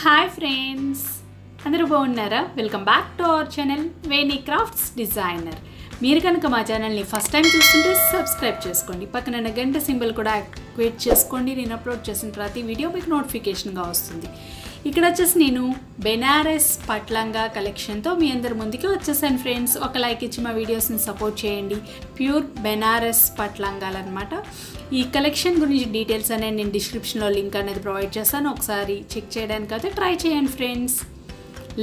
Hi friends అందరూ బాగున్నారా? Welcome back to our channel Veni crafts designer మీరు కనుక మా ఛానల్ని ఫస్ట్ టైం చూస్తుంటే సబ్స్క్రైబ్ చేసుకోండి. పక్కన గంట సింబల్ కూడా యాక్టివేట్ చేసుకోండి. నేను అప్లోడ్ చేసిన ప్రతి వీడియో మీకు నోటిఫికేషన్గా వస్తుంది. ఇక్కడ వచ్చేసి నేను బెనారస్ పట్లంగా కలెక్షన్తో మీ అందరి ముందుకి వచ్చేసాను ఫ్రెండ్స్. ఒక లైక్ ఇచ్చి మా వీడియోస్ని సపోర్ట్ చేయండి. ప్యూర్ బెనారస్ పట్లంగాలు అనమాట ఈ కలెక్షన్ గురించి డీటెయిల్స్ అనేది నేను డిస్క్రిప్షన్లో లింక్ అనేది ప్రొవైడ్ చేస్తాను. ఒకసారి చెక్ చేయడానికి అయితే ట్రై చేయండి ఫ్రెండ్స్.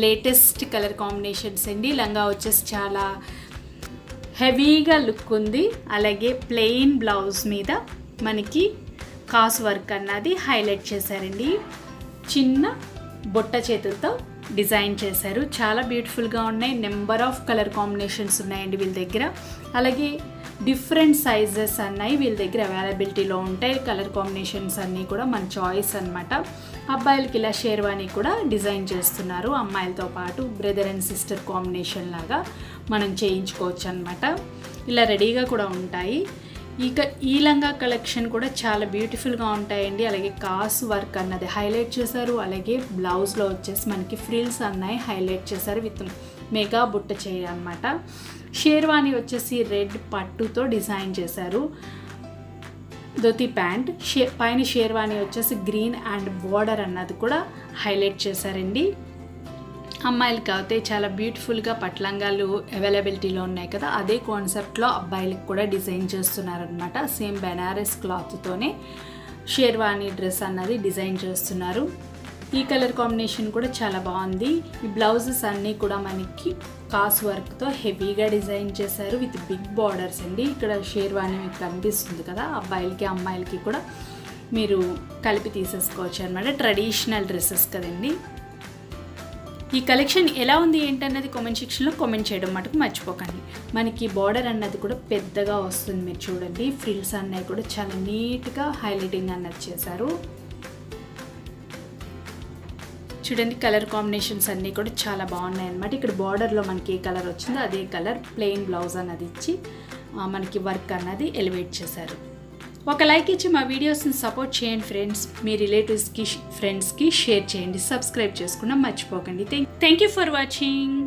లేటెస్ట్ కలర్ కాంబినేషన్స్ అండి. లంగా వచ్చేసి చాలా హెవీగా లుక్ ఉంది. అలాగే ప్లెయిన్ బ్లౌజ్ మీద మనకి కాస్ వర్క్ అన్నది హైలైట్ చేశారండి. చిన్న బొట్ట చేతులతో డిజైన్ చేశారు. చాలా బ్యూటిఫుల్గా ఉన్నాయి. నెంబర్ ఆఫ్ కలర్ కాంబినేషన్స్ ఉన్నాయండి వీళ్ళ దగ్గర. అలాగే డిఫరెంట్ సైజెస్ అన్నాయి వీళ్ళ దగ్గర అవైలబిలిటీలో ఉంటాయి. కలర్ కాంబినేషన్స్ అన్నీ కూడా మన చాయిస్ అనమాట అబ్బాయిలకి ఇలా షేర్వాణి కూడా డిజైన్ చేస్తున్నారు. అమ్మాయిలతో పాటు బ్రదర్ అండ్ సిస్టర్ కాంబినేషన్ లాగా మనం చేయించుకోవచ్చు అనమాట ఇలా రెడీగా కూడా ఉంటాయి. ఇక ఈ లంగా కలెక్షన్ కూడా చాలా బ్యూటిఫుల్గా ఉంటాయండి. అలాగే కాస్ వర్క్ అన్నది హైలైట్ చేశారు. అలాగే బ్లౌజ్లో వచ్చేసి మనకి ఫ్రిల్స్ అన్నాయి హైలైట్ చేశారు విత్ మెగా బుట్ట చేయ అనమాట షేర్వాణి వచ్చేసి రెడ్ పట్టుతో డిజైన్ చేశారు. ధోతి ప్యాంట్ షే పైన షేర్వాణి వచ్చేసి గ్రీన్ అండ్ బార్డర్ అన్నది కూడా హైలైట్ చేశారండి. అమ్మాయిలకి అయితే చాలా బ్యూటిఫుల్గా పట్లంగాలు అవైలబిలిటీలో ఉన్నాయి కదా అదే కాన్సెప్ట్లో అబ్బాయిలకు కూడా డిజైన్ చేస్తున్నారనమాట సేమ్ బెనారస్ క్లాత్తోనే షేర్వాణి డ్రెస్ అన్నది డిజైన్ చేస్తున్నారు. ఈ కలర్ కాంబినేషన్ కూడా చాలా బాగుంది. ఈ బ్లౌజెస్ అన్నీ కూడా మనకి కాస్ వర్క్తో హెవీగా డిజైన్ చేశారు విత్ బిగ్ బార్డర్స్ అండి. ఇక్కడ షేర్వాణి మీకు కనిపిస్తుంది కదా అబ్బాయిలకి అమ్మాయిలకి కూడా మీరు కలిపి తీసేసుకోవచ్చు అనమాట ట్రెడిషనల్ డ్రెస్సెస్ కదండి. ఈ కలెక్షన్ ఎలా ఉంది ఏంటన్నది కామెంట్ సెక్షన్లో కామెంట్ చేయడం మటుకు మర్చిపోకండి. మనకి బార్డర్ అన్నది కూడా పెద్దగా వస్తుంది మీరు చూడండి. ఫ్రిల్స్ అన్నవి కూడా చాలా నీట్గా హైలైటింగ్ అన్నది చేశారు. చూడండి కలర్ కాంబినేషన్స్ అన్నీ కూడా చాలా బాగున్నాయి అనమాట ఇక్కడ బార్డర్లో మనకి ఏ కలర్ వచ్చిందో అదే కలర్ ప్లెయిన్ బ్లౌజ్ అన్నది ఇచ్చి మనకి వర్క్ అన్నది ఎలివేట్ చేశారు. ఒక లైక్ ఇచ్చి మా వీడియోస్ని సపోర్ట్ చేయండి ఫ్రెండ్స్. మీ రిలేటివ్స్కి ఫ్రెండ్స్కి షేర్ చేయండి. సబ్స్క్రైబ్ చేసుకున్నా మర్చిపోకండి. Thank thank you for watching